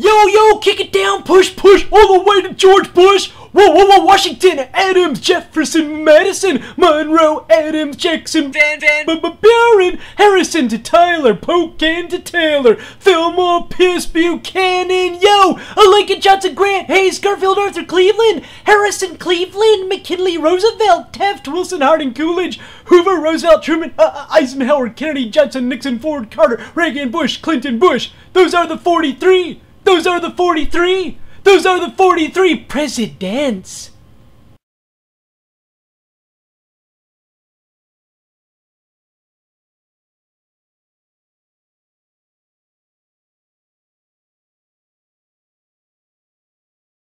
Yo, yo, kick it down, push, push, all the way to George Bush. Whoa, whoa, whoa, Washington, Adams, Jefferson, Madison, Monroe, Adams, Jackson, Van Van. Buren, Harrison to Tyler, Polk to Taylor, Fillmore, Pierce, Buchanan, yo, Lincoln, Johnson, Grant, Hayes, Garfield, Arthur, Cleveland, Harrison, Cleveland, McKinley, Roosevelt, Taft, Wilson, Harding, Coolidge, Hoover, Roosevelt, Truman, uh, uh, Eisenhower, Kennedy, Johnson, Nixon, Ford, Carter, Reagan, Bush, Clinton, Bush. Those are the 43. Those are the 43. Those are the 43 presidents.